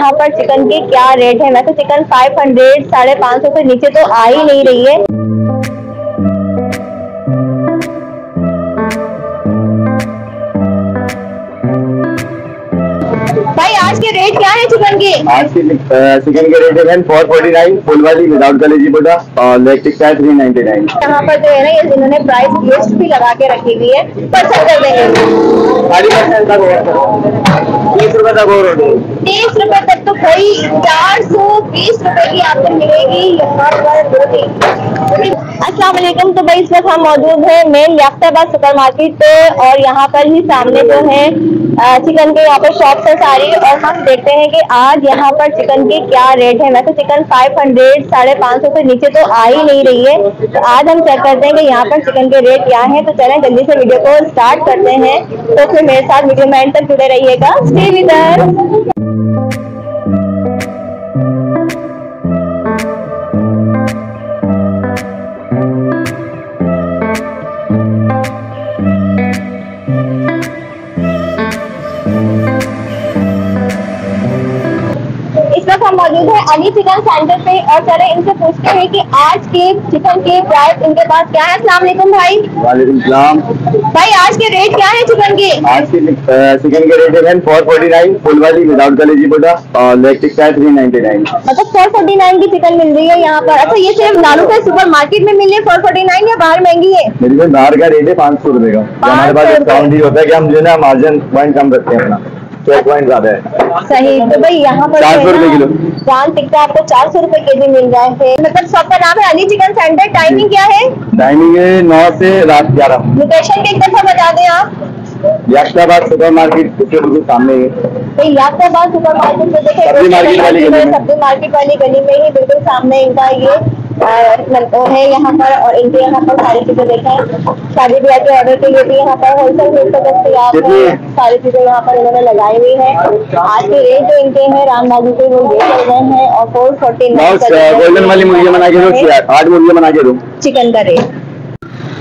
यहाँ पर चिकन के क्या रेट है? वैसे चिकन फाइव हंड्रेड साढ़े पाँच सौ से नीचे तो आ ही नहीं रही है। के रेट क्या है चिकन के? आज की चिकन के रेट है फोर फोर्टी नाइन फुल वाली विदाउट कलेजी बोटा और लेग टिक्का है थ्री नाइनटी नाइन यहाँ पर जो है ना ये इन्होंने प्राइस लिस्ट भी लगा के रखी हुई है परसेंट कर देंगे। तीस रुपए तक और तीस रुपए तक तो कोई चार सौ बीस रुपए की आपको मिलेगी यहाँ पर रोटी अस्सलाम वालेकुम। तो भाई इस वक्त हम मौजूद हैं मेन याफ्ताबाद सुपर मार्केट पे और यहाँ पर ही सामने जो है चिकन के यहाँ पर शॉप्स है सारी और हम देखते हैं कि आज यहाँ पर चिकन के क्या रेट है। वैसे चिकन फाइव हंड्रेड साढ़े पाँच सौ नीचे तो आ ही नहीं रही है। तो आज हम चेक करते हैं कि यहाँ पर चिकन के रेट क्या है। तो चलें, जल्दी से वीडियो को स्टार्ट करते हैं। तो फिर मेरे साथ वीडियो में एंड तक जुड़े रहिएगा। स्टे मौजूद है। अली चिकन सेंटर पे और चले इनसे पूछते हैं कि आज के चिकन के प्राइस इनके पास क्या है? अस्सलाम वालेकुम भाई। वालेकुम सलाम। भाई आज के रेट क्या है चिकन के? आज की चिकन के रेट है फोर फोर्टी नाइन फुल वाली विदाउट कलेजी बोटा और लेग टिक्का है थ्री नाइनटी नाइन मतलब फोर फोर्टी नाइन की चिकन मिल रही है यहाँ पर। अच्छा ये सिर्फ़ लालू के सुपर मार्केट में मिल रही है फोर फोर्टी नाइन या बाहर महँगी है? मेरे बाहर का रेट है पाँच सौ रुपए का। हमारे पास डिस्काउंट ही होता है की हम जो है ना मार्जिन पॉइंट कम रखते हैं अपना। पॉइंट ज़्यादा है। सही तो भाई यहाँ पर चार सौ रुपए किलो। प्राण टिक्का आपको चार सौ रुपए के जी मिल रहा है मतलब शॉप का नाम है अली चिकन सेंटर टाइमिंग क्या है? टाइमिंग है नौ से रात ग्यारह। लोकेशन के एक दफ़ा बता दें आप? याख्ताबाद सुपर मार्केट के बिल्कुल सामने है यात्राबाद सुपर मार्केट में देखे सब्ज़ी मार्केट वाली गली में। ही बिल्कुल सामने इनका ये वो है यहाँ पर और इनके यहाँ पर सारी चीज़ें देखें। शादी ब्याह के ऑर्डर के लिए भी यहाँ पर होलसेल रेट पर दस्तयाब है। सारी चीज़ें यहाँ पर इन्होंने लगाई हुई है। आज के रेट जो इनके हैं राम बाबू के वो ये चल रहे हैं और फोर फोर्टी गोल्डन वाली मुर्गी बना के दो आठ बना के दो। चिकन का रेट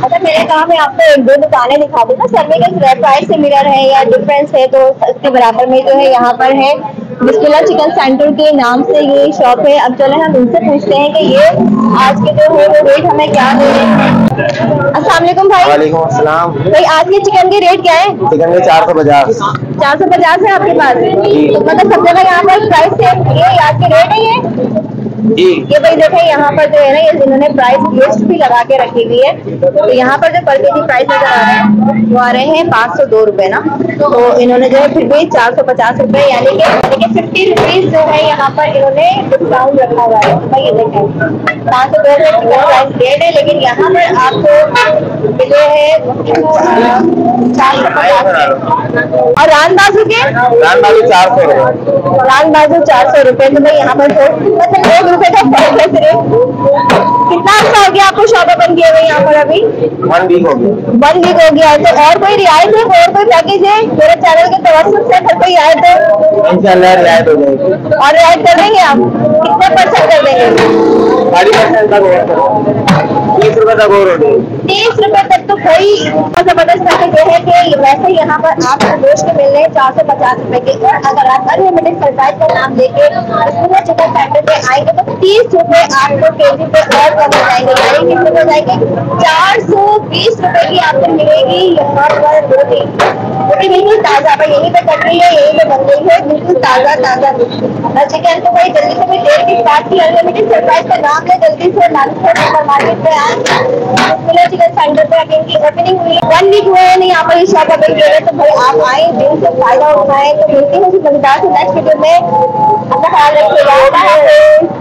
अच्छा मेरे कहा मैं आपको एक दो दुकानें दिखा दूँ ना। सब में के प्राइस सिमिलर है या डिफरेंस है? तो इसके बराबर में जो है यहाँ पर है। बिस्मिल्लाह चिकन सेंटर के नाम से ये शॉप है। अब चले हम उनसे पूछते हैं कि ये आज के जो है वो रेट हमें क्या दे रहे हैं? अस्सलाम वालेकुम भाई। वालेकुम अस्सलाम। भाई आज के चिकन के रेट क्या है? चिकन के चार सौ पचास। चार सौ पचास है आपके पास? तो मतलब सब जगह यहाँ पर प्राइस है। ये आज के रेट है ये? ये भाई देखें, यहाँ पर जो है ना, ये इन्होंने प्राइस लिस्ट भी लगा के रखी हुई है तो यहाँ पर जो पर केजी प्राइस नज़र आ रहे हैं, वो आ रहे हैं पाँच सौ दो रुपए ना। तो इन्होंने जो है फिर भी चार सौ पचास रुपए, यानी कि कि फिफ्टी रुपीज़ जो है यहाँ पर इन्होंने डिस्काउंट रखा हुआ है। भाई ये देखें, पाँच सौ रुपए प्राइस रेट है, लेकिन यहाँ पर आपको जो है? चार सौ पचास और रान बाजू के? रान बाजू चार सौ रुपए। लाल बाजू चार सौ रुपए तो भाई यहाँ पर मतलब एक रुपए का फ़र्क है सिर्फ़ कितना अच्छा हो गया आपको शॉप ओपन किए हुए यहाँ पर अभी? वन वीक हो गया। वन वीक हो गया। तो और कोई रियायत है? और कोई पैकेज है? मेरे चैनल के तवसत से फिर कोई आए तो इंशाल्लाह रियायत हो जाएगी। और रियायत कर देंगे आप? कितने परसेंट कर देंगे? साढ़े परसेंट तक और तीस रुपए तक और होगी तीस रुपए तक तो कोई ज़बरदस्त पैकेज ये है कि वैसे यहाँ पर आपको गोश्त मिल रहे हैं चार सौ पचास रुपए के। और अगर आप अनलिमिटेड सरप्राइज़ का नाम लेके इसमें चिकन सेंटर पे आएँगे तो तीस रुपए आपको केजी पे और कम हो जाएँगे। यानी कितने हो जाएँगे चार सौ बीस रुपए की आपको मिलेगी यहाँ पर रोटी। रोटी बिल्कुल ताज़ा, पर यहीं पे कट रही है, यहीं पे बन रही है। बिल्कुल ताज़ा ताज़ा और चिकन तो भाई, जल्दी से भी देर की बात की अनलिमिटेड सरप्राइज़ का नाम ले, जल्दी से सुपर मार्केट पे आए। चिकन सेंटर पर इनकी ओपनिंग हुई। वन वीक हुए हैं, यहाँ पर शॉप ओपन किया है तो भाई आप आए, दिन से फ़ायदा उठाएँ तो मिलते हैं नेक्स्ट वीडियो में। अपना ख्याल रखिएगा।